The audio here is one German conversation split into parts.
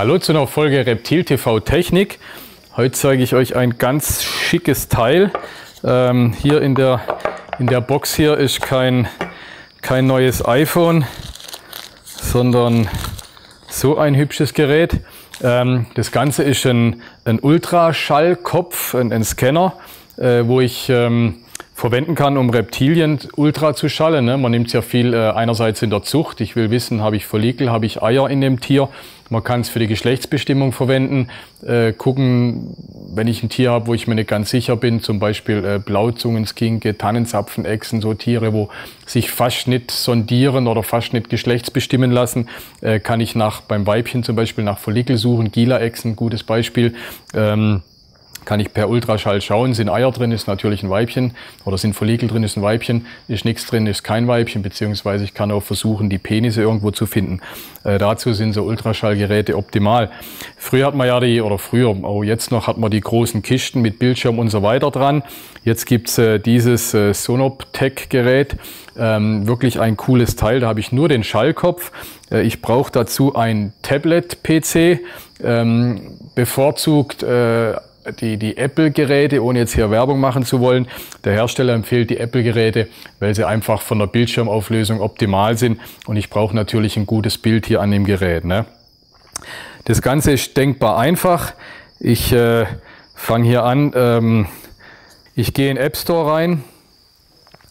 Hallo zu einer Folge Reptil TV Technik. Heute zeige ich euch ein ganz schickes Teil. Ähm, hier in der, in der Box hier ist kein, kein neues iPhone, sondern so ein hübsches Gerät. Ähm, das Ganze ist ein, ein Ultraschallkopf, ein, ein Scanner, äh, wo ich ähm, verwenden kann, um Reptilien ultra zu schallen. Ne? Man nimmt ja viel äh, einerseits in der Zucht. Ich will wissen, habe ich Follikel, habe ich Eier in dem Tier. Man kann es für die Geschlechtsbestimmung verwenden. Äh, gucken, wenn ich ein Tier habe, wo ich mir nicht ganz sicher bin, zum Beispiel äh, Blauzungenskinke, Tannenzapfenechsen, so Tiere, wo sich fast nicht sondieren oder fast nicht geschlechtsbestimmen lassen, äh, kann ich nach beim Weibchen zum Beispiel nach Follikel suchen. Gila-Echsen, gutes Beispiel. Ähm, kann ich per Ultraschall schauen, sind Eier drin, ist natürlich ein Weibchen. Oder sind Follikel drin, ist ein Weibchen, ist nichts drin, ist kein Weibchen, beziehungsweise ich kann auch versuchen, die Penisse irgendwo zu finden. Äh, dazu sind so Ultraschallgeräte optimal. Früher hat man ja die, oder früher, auch jetzt noch, hat man die großen Kisten mit Bildschirm und so weiter dran. Jetzt gibt's äh, dieses äh, Sonoptech-Gerät, ähm, wirklich ein cooles Teil, da habe ich nur den Schallkopf. Äh, ich brauche dazu ein Tablet-PC, ähm, bevorzugt äh, die, die Apple-Geräte, ohne jetzt hier Werbung machen zu wollen. Der Hersteller empfiehlt die Apple-Geräte, weil sie einfach von der Bildschirmauflösung optimal sind. Und ich brauche natürlich ein gutes Bild hier an dem Gerät. Ne? Das Ganze ist denkbar einfach. Ich äh, fange hier an. Ähm, ich gehe in App Store rein,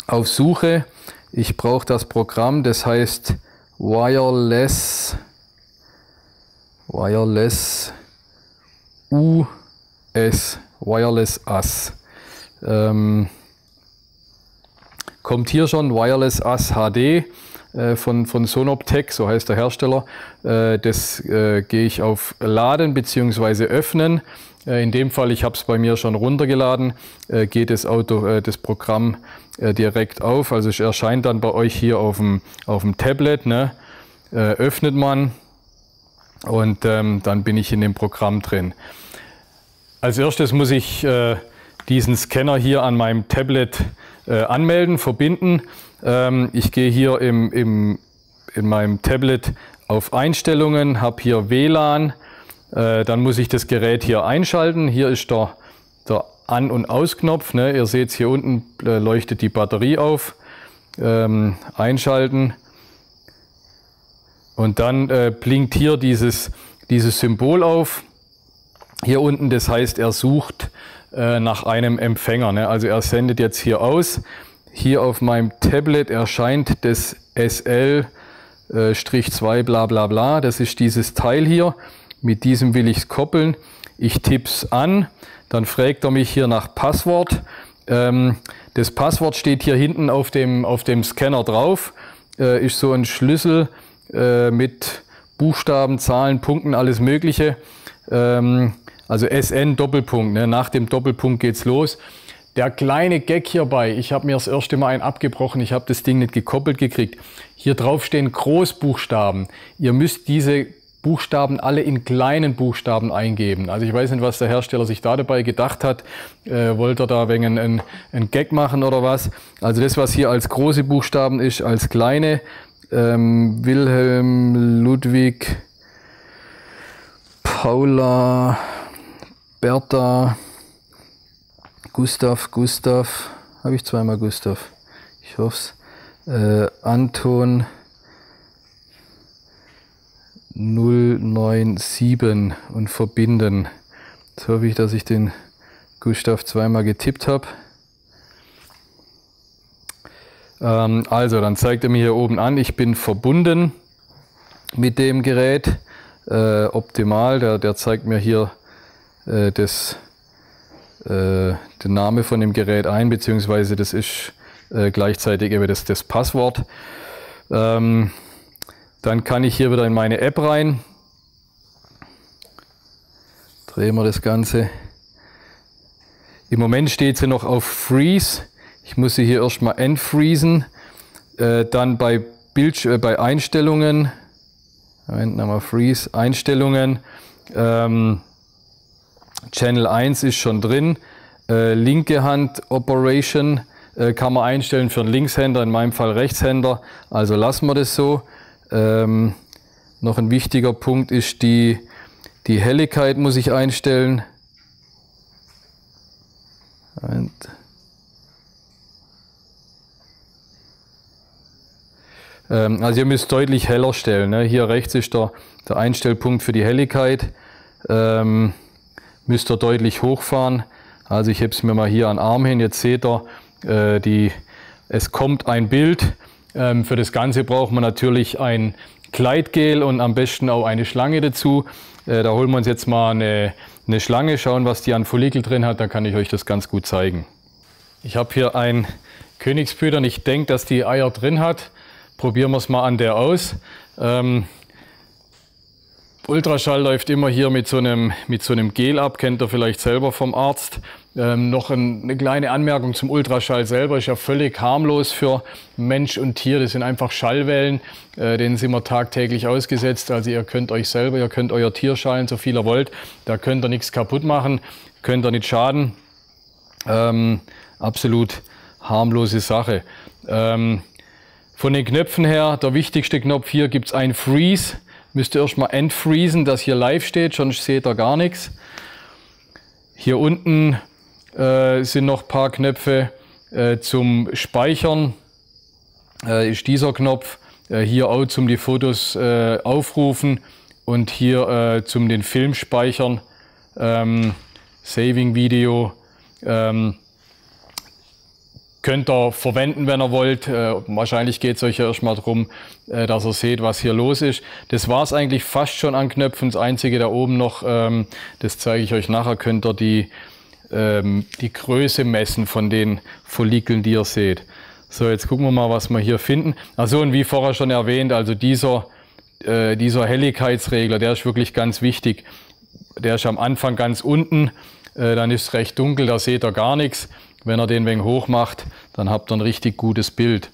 auf Suche. Ich brauche das Programm, das heißt Wireless, Wireless U S, Wireless AS. Ähm, kommt hier schon Wireless AS HD äh, von, von Sonoptech, so heißt der Hersteller. Äh, das äh, gehe ich auf Laden bzw. Öffnen. Äh, in dem Fall, ich habe es bei mir schon runtergeladen, äh, geht das, Auto, äh, das Programm direkt auf. Also es erscheint dann bei euch hier auf dem, auf dem Tablet. Ne? öffnet man und ähm, dann bin ich in dem Programm drin. Als erstes muss ich äh, diesen Scanner hier an meinem Tablet äh, anmelden, verbinden. Ähm, ich gehe hier im, im, in meinem Tablet auf Einstellungen, habe hier WLAN. Äh, dann muss ich das Gerät hier einschalten. Hier ist der, der An- und Ausknopf. Ne? Ihr seht hier unten äh, leuchtet die Batterie auf. Ähm, einschalten. Und dann äh, blinkt hier dieses, dieses Symbol auf hier unten, das heißt, er sucht äh, nach einem Empfänger. Ne? Also er sendet jetzt hier aus. Hier auf meinem Tablet erscheint das SL-2 äh, bla bla bla. Das ist dieses Teil hier. Mit diesem will ich es koppeln. Ich tippe es an. Dann fragt er mich hier nach Passwort. Ähm, das Passwort steht hier hinten auf dem, auf dem Scanner drauf. Äh, ist so ein Schlüssel äh, mit Buchstaben, Zahlen, Punkten, alles Mögliche. Ähm, also SN Doppelpunkt, ne? nach dem Doppelpunkt geht's los. Der kleine Gag hierbei, ich habe mir das erste Mal einen abgebrochen, ich habe das Ding nicht gekoppelt gekriegt. Hier drauf stehen Großbuchstaben. Ihr müsst diese Buchstaben alle in kleinen Buchstaben eingeben. Also ich weiß nicht, was der Hersteller sich da dabei gedacht hat. Äh, wollte er da wegen einen, einen Gag machen oder was? Also das, was hier als große Buchstaben ist, als kleine. Ähm, Wilhelm, Ludwig, Paula, Bertha, Gustav, Gustav, habe ich zweimal Gustav, ich hoffe es, äh, Anton 097 und verbinden. Jetzt hoffe ich, dass ich den Gustav zweimal getippt habe. Ähm, also, dann zeigt er mir hier oben an, ich bin verbunden mit dem Gerät. Äh, optimal, der, der zeigt mir hier äh, das, äh, den Name von dem Gerät ein, beziehungsweise das ist äh, gleichzeitig eben das, das Passwort. Ähm, dann kann ich hier wieder in meine App rein. Drehen wir das Ganze. Im Moment steht sie noch auf Freeze. Ich muss sie hier erstmal entfreezen. Äh, dann bei, Bild, äh, bei Einstellungen, Moment, nochmal Freeze, Einstellungen, ähm, Channel 1 ist schon drin. Äh, linke Hand Operation äh, kann man einstellen für einen Linkshänder, in meinem Fall Rechtshänder. Also lassen wir das so. Ähm, noch ein wichtiger Punkt ist die, Die Helligkeit muss ich einstellen. Und ähm, also ihr müsst deutlich heller stellen. Ne? Hier rechts ist der, der Einstellpunkt für die Helligkeit. Ähm, müsst ihr deutlich hochfahren. Also ich hebe es mir mal hier an den Arm hin. Jetzt seht ihr, äh, die, es kommt ein Bild. Ähm, für das Ganze braucht man natürlich ein Kleidgel und am besten auch eine Schlange dazu. Äh, da holen wir uns jetzt mal eine, eine Schlange, schauen, was die an Follikel drin hat. Da kann ich euch das ganz gut zeigen. Ich habe hier ein Königsblüter und ich denke, dass die Eier drin hat. Probieren wir es mal an der aus. Ähm, Ultraschall läuft immer hier mit so einem, mit so einem Gel ab, kennt ihr vielleicht selber vom Arzt. Ähm, noch ein, eine kleine Anmerkung zum Ultraschall selber, ist ja völlig harmlos für Mensch und Tier. Das sind einfach Schallwellen, äh, denen sind wir tagtäglich ausgesetzt. Also ihr könnt euch selber, ihr könnt euer Tier schallen, so viel ihr wollt. Da könnt ihr nichts kaputt machen, könnt ihr nicht schaden. Ähm, absolut harmlose Sache. Ähm, von den Knöpfen her, der wichtigste Knopf hier gibt es ein Freeze müsst ihr erstmal entfreezen, dass hier live steht, sonst seht ihr gar nichts. Hier unten äh, sind noch ein paar Knöpfe äh, zum Speichern. Äh, ist dieser Knopf äh, hier auch zum die Fotos äh, aufrufen und hier äh, zum den Film speichern. Ähm, Saving Video. Ähm, könnt ihr verwenden, wenn ihr wollt. Äh, wahrscheinlich geht es euch ja erstmal darum, äh, dass ihr seht, was hier los ist. Das war es eigentlich fast schon an Knöpfen. Das einzige da oben noch, ähm, das zeige ich euch nachher, könnt ihr die, ähm, die Größe messen von den Follikeln, die ihr seht. So, jetzt gucken wir mal, was wir hier finden. Also und wie vorher schon erwähnt, also dieser, äh, dieser Helligkeitsregler, der ist wirklich ganz wichtig. Der ist am Anfang ganz unten, äh, dann ist es recht dunkel, da seht ihr gar nichts. Wenn er den wenig hoch macht, dann habt ihr ein richtig gutes Bild.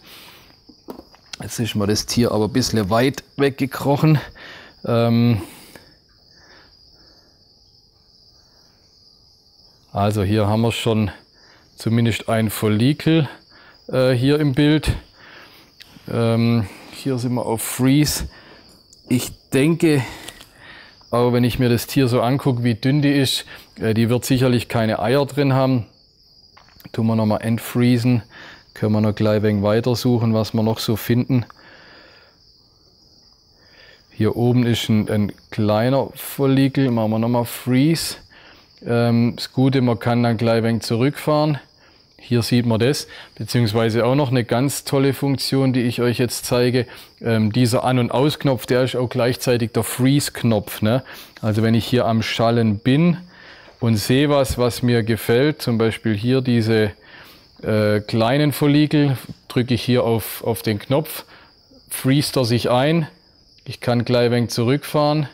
Jetzt ist mir das Tier aber ein bisschen weit weggekrochen. Ähm also hier haben wir schon zumindest ein Follikel äh, hier im Bild. Ähm hier sind wir auf Freeze. Ich denke, aber wenn ich mir das Tier so angucke, wie dünn die ist, äh, die wird sicherlich keine Eier drin haben. Tun wir nochmal entfreezen. Können wir noch gleich wenig weitersuchen, was wir noch so finden. Hier oben ist ein, ein kleiner Follikel. Machen wir nochmal Freeze. Ähm, das Gute, man kann dann gleich wenig zurückfahren. Hier sieht man das, beziehungsweise auch noch eine ganz tolle Funktion, die ich euch jetzt zeige. Ähm, dieser An- und Ausknopf, der ist auch gleichzeitig der Freeze-Knopf. Ne? Also wenn ich hier am Schallen bin, und sehe was, was mir gefällt, zum Beispiel hier diese äh, kleinen Follikel, drücke ich hier auf, auf den Knopf, freest er sich ein, ich kann gleich ein wenig zurückfahren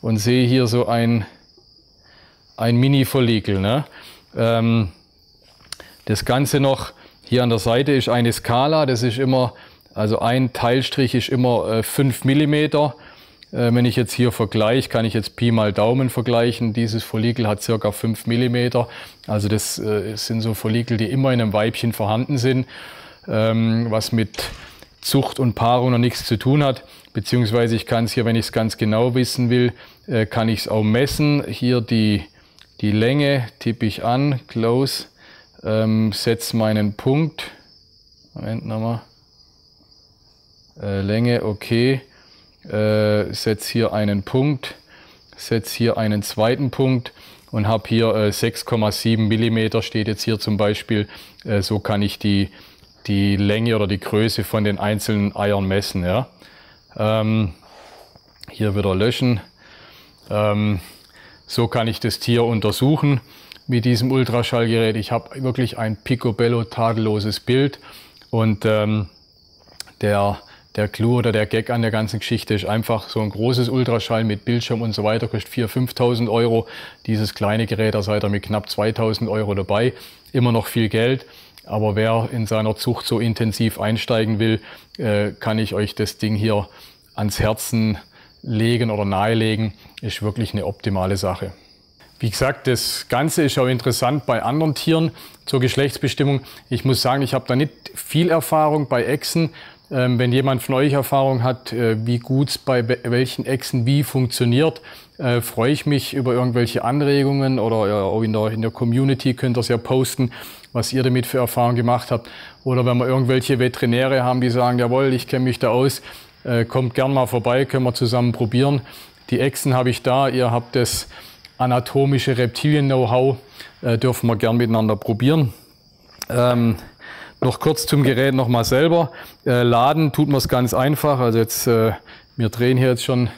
und sehe hier so ein, ein Mini-Follikel. Ne? Ähm, das Ganze noch hier an der Seite ist eine Skala, das ist immer, also ein Teilstrich ist immer äh, 5 mm wenn ich jetzt hier vergleiche, kann ich jetzt Pi mal Daumen vergleichen. Dieses Follikel hat circa 5 mm. Also das äh, sind so Follikel, die immer in einem Weibchen vorhanden sind, ähm, was mit Zucht und Paarung noch nichts zu tun hat. Beziehungsweise ich kann es hier, wenn ich es ganz genau wissen will, äh, kann ich es auch messen. Hier die, die Länge tippe ich an, close, ähm, setze meinen Punkt. Moment nochmal. Äh, Länge, okay äh, setze hier einen Punkt, setze hier einen zweiten Punkt und habe hier äh, 6,7 mm steht jetzt hier zum Beispiel. Äh, so kann ich die, die Länge oder die Größe von den einzelnen Eiern messen. Ja. Ähm, hier wieder löschen. Ähm, so kann ich das Tier untersuchen mit diesem Ultraschallgerät. Ich habe wirklich ein picobello tadelloses Bild und ähm, der der Clou oder der Gag an der ganzen Geschichte ist einfach so ein großes Ultraschall mit Bildschirm und so weiter, kostet 4.000, 5.000 Euro. Dieses kleine Gerät, da seid ihr mit knapp 2.000 Euro dabei. Immer noch viel Geld. Aber wer in seiner Zucht so intensiv einsteigen will, äh, kann ich euch das Ding hier ans Herzen legen oder nahelegen. Ist wirklich eine optimale Sache. Wie gesagt, das Ganze ist auch interessant bei anderen Tieren zur Geschlechtsbestimmung. Ich muss sagen, ich habe da nicht viel Erfahrung bei Echsen. Ähm, wenn jemand von euch Erfahrung hat, äh, wie gut es bei welchen Echsen wie funktioniert, äh, freue ich mich über irgendwelche Anregungen oder auch in der, in der Community könnt ihr es ja posten, was ihr damit für Erfahrungen gemacht habt. Oder wenn wir irgendwelche Veterinäre haben, die sagen, jawohl, ich kenne mich da aus, äh, kommt gern mal vorbei, können wir zusammen probieren. Die Echsen habe ich da, ihr habt das anatomische Reptilien-Know-how, äh, dürfen wir gern miteinander probieren. Ähm, noch kurz zum Gerät nochmal selber. Äh, laden tut man es ganz einfach. Also jetzt, äh, wir drehen hier jetzt schon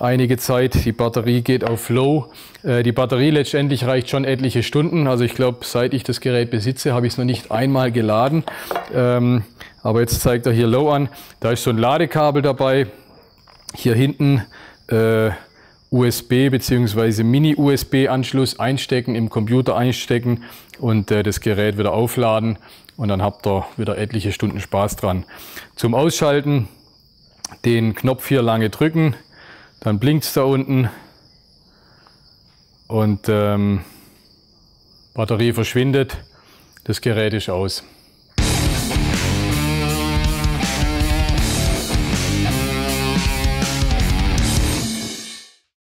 einige Zeit. Die Batterie geht auf Low. Äh, die Batterie letztendlich reicht schon etliche Stunden. Also ich glaube, seit ich das Gerät besitze, habe ich es noch nicht einmal geladen. Ähm, aber jetzt zeigt er hier Low an. Da ist so ein Ladekabel dabei. Hier hinten äh, USB bzw. Mini-USB-Anschluss einstecken, im Computer einstecken und äh, das Gerät wieder aufladen und dann habt ihr wieder etliche Stunden Spaß dran. Zum Ausschalten den Knopf hier lange drücken, dann blinkt es da unten und ähm, Batterie verschwindet, das Gerät ist aus.